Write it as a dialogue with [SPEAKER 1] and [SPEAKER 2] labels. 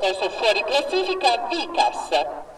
[SPEAKER 1] posto fuori classifica Vicas.